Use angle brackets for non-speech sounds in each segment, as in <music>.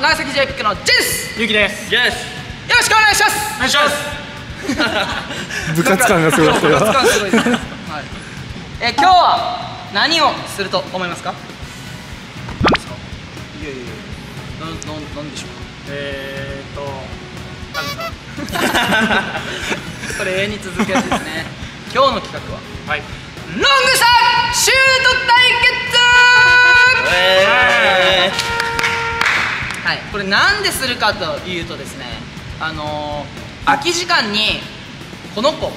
長崎 J ピックのジェス。ゆうきです。よろしくお願いします。お願いします。<laughs> 部活感がすごいですけど部活感すごいです。ね、はい、え今日は何をすると思いますか？何ですか？いやいやいや。なんなんなんでしょうえーっと何ですかこれ永遠に続くやつですね。<laughs> 今日の企画は？はい。ロングサーシュート対決はい。これなんでするかというとですねあのー、空き時間にこの子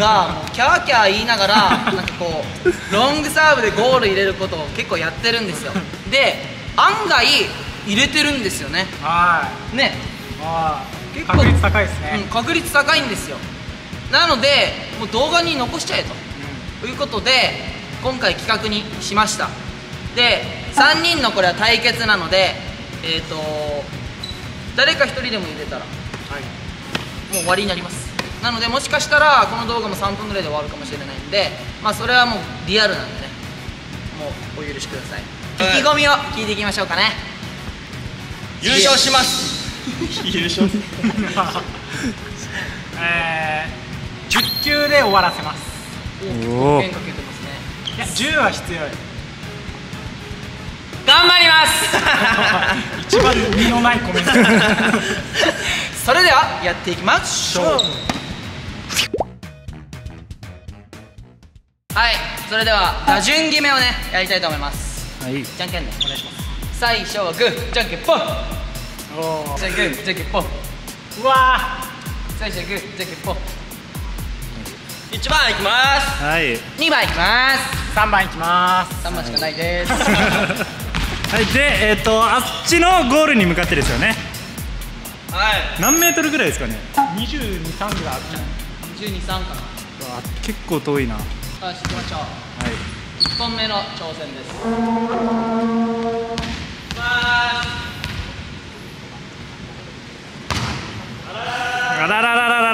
がもうキャーキャー言いながら <laughs> なんかこうロングサーブでゴール入れることを結構やってるんですよ。で案外入れてるんですよね。はい。ね。結構確率高いですね、うん、確率高いんですよ。なのでもう動画に残しちゃえと。ということで今回企画にしました。で3人のこれは対決なのでえっ、と誰か1人でも入れたらもはい、う終わりになります。なのでもしかしたらこの動画も3分ぐらいで終わるかもしれないんでまあそれはもうリアルなんでねもうお許しください。意気込みを聞いていきましょうかね。優勝します。<laughs> 優勝。<laughs> えー、10球で終わらせます。おー喧嘩かけてますね。いや10は必要よ頑張ります。一番身のないコメント。<laughs> それではやっていきましょうはいそれでは打順決めをねやりたいと思います。はい。じゃんけんでお願いします。最初はグーじゃんけんポンおー。最初はグーじゃんけんポンうわ最初はグーじゃんけんポン一番いきます。はい。2番いきます。ー3番いきます。3番しかないです。は <laughs> いでえっ、とあっちのゴールに向かってですよね。はい。何メートルぐらいですかね。22、3ぐらいあるじゃん。123かな。わ結構遠いな。はよし行きましょう。い。1本目の挑戦です。あらららららら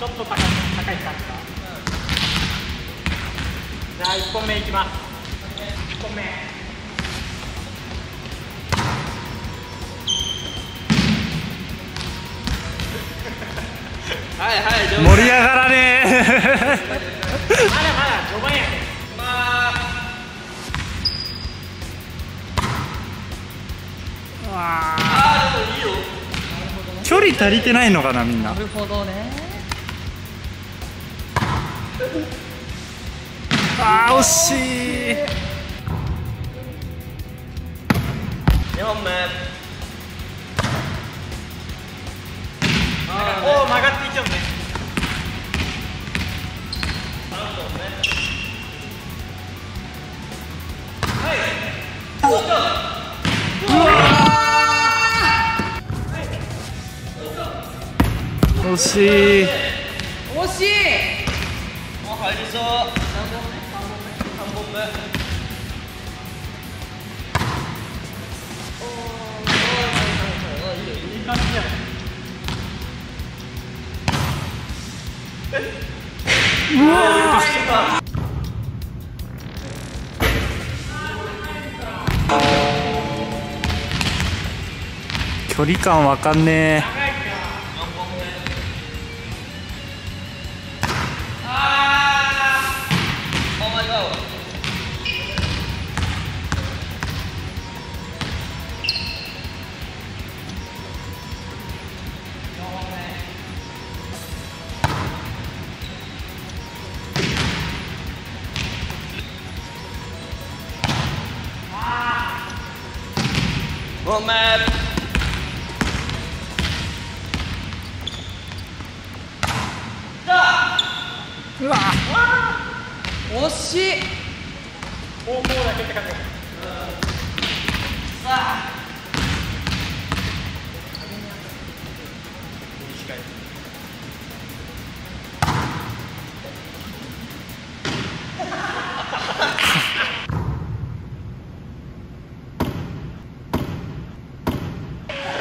ちょっと高い高い感じか、じゃあ1本目いきます。1本目。<laughs> はいはい盛り上がらね <laughs> まだまだ序盤やねえ距離足りてないのかなみんな。なるほどねあー惜しい2本目おお曲がっていっちゃうね惜しい。惜しい。入りそう。何本目うわー。距離感わかんねえ。本目えうわ惜しいおおこうだけって感じ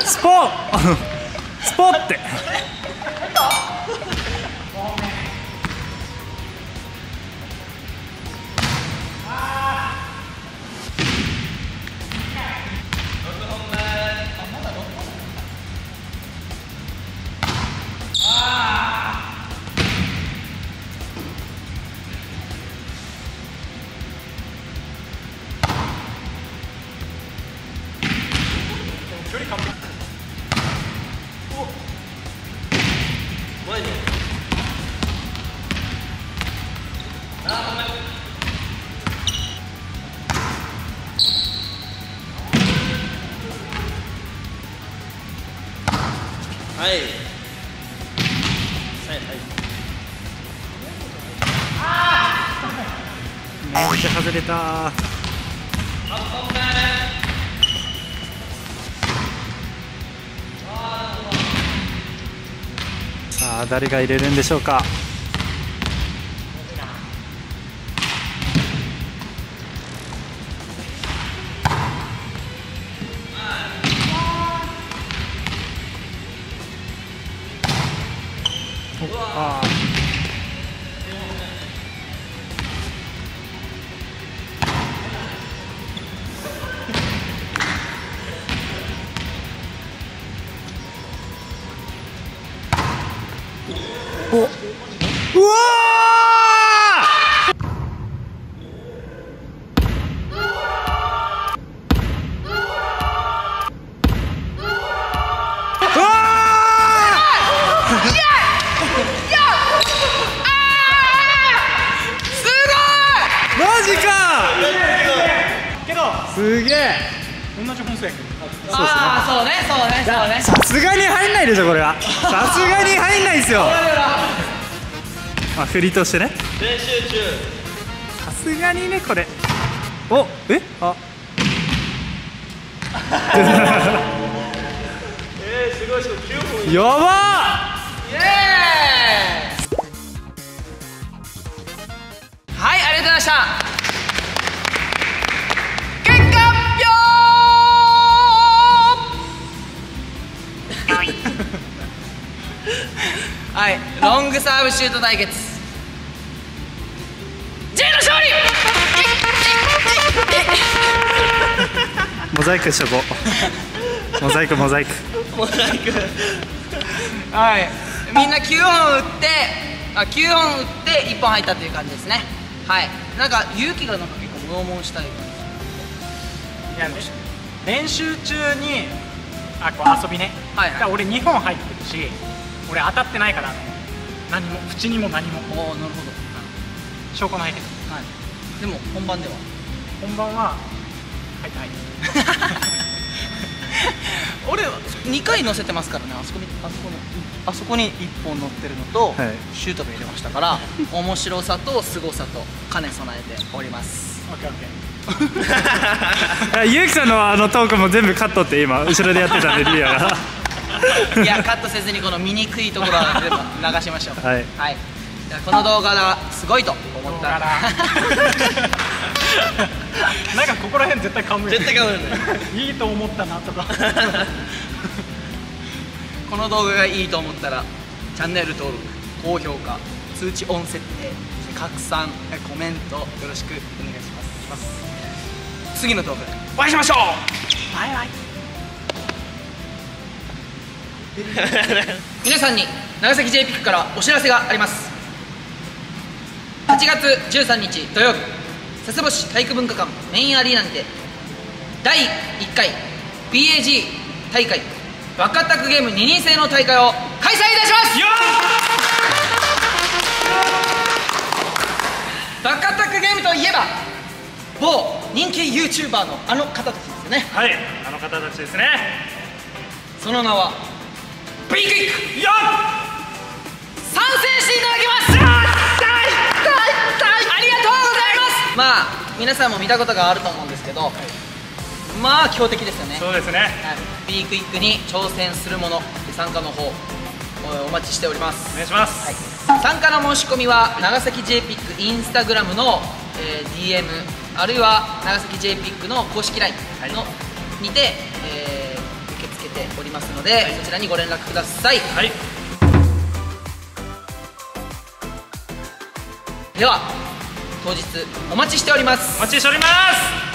スポスポって。はい。はいはい。めっちゃ外れた。さあ誰が入れるんでしょうか。あそうねそうねそうね。さすがに入んないでしょこれは。<laughs> さすがに入んないですよ。まあ振りとしてね。練習中。さすがにねこれ。おえ？あ。<laughs> えー、すごいすごい9分やばイエーイ。はいありがとうございましたはい。ロングサーブシュート対決。J の勝利！モザイクしとこうモザイクモザイク。モザイク。はい。みんな9本打ってあ9本打って1本入ったという感じですね。はい。なんか勇気がなんか結構物申したい感いやね練習中にあこう遊びね、はいはい。俺2本入ってるし俺当たってないから。ね何も縁にも何も。じおおなるほ証拠ないけど。どはい。でも本番では？本番は入って入って俺2回乗せてますからね。あそこにあそこのあそこに1本乗ってるのと、はい。シュートが入れましたから面白さと凄さと兼ね備えております。オッケーオッケー。<laughs> あゆうきさんのあのトークも全部カットって今後ろでやってたんでリアが <laughs> いやカットせずにこの醜いところは全部流しましょう。はい。はい、じゃあこの動画がすごいと思ったら。なんかここら辺絶対かむよ絶対かぶるね。いいと思ったなとか。<laughs> この動画がいいと思ったらチャンネル登録高評価通知オン設定拡散コメントよろしくお願いします。次の動画。でお会いしましょう。バイバイ <laughs> 皆さんに長崎 J ピックからお知らせがあります。8月13日土曜日佐世保市体育文化館メインアリーナにて第1回 BAG 大会バカタックゲーム2人制の大会を開催いたします！バカタックゲームといえば某人気 YouTuber のあの方たちですよね。はいあの方たちですね。その名は B クイックよ参戦していただきます。ありがとうございますまあ皆さんも見たことがあると思うんですけどまあ強敵ですよねそうですねはい B クイックに挑戦する者参加の方おお待ちしておりますお願いします、はい、参加の申し込みは長崎 JPIC インスタグラムの、えー DM あるいは長崎 JPIC の公式 LINE の、にて、えーておりますので、そちらにご連絡ください。はい。では当日お待ちしております。お待ちしております